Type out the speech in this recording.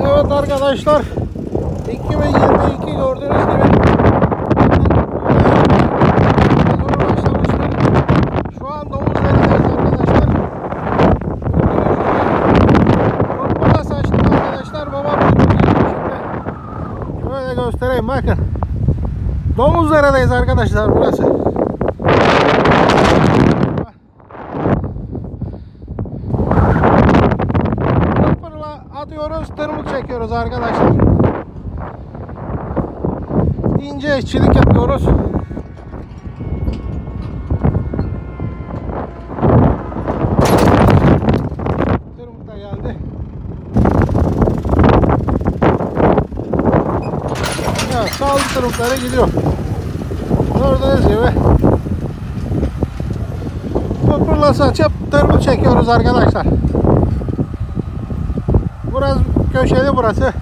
Evet arkadaşlar 2022 gördüğünüz gibi. Şu an domuzlarındayız arkadaşlar. Saçtık arkadaşlar. Babam şimdi. Şöyle göstereyim bakın. Domuzlarındayız arkadaşlar burası. Atıyoruz, tırmık çekiyoruz arkadaşlar. İnce işçilik yapıyoruz. Saldı tırmıklara gidiyor. Gördüğünüz gibi. Fırlası açıp tırmık çekiyoruz arkadaşlar. Burası köşeli burası.